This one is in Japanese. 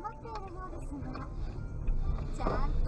まっているようですがちゃんと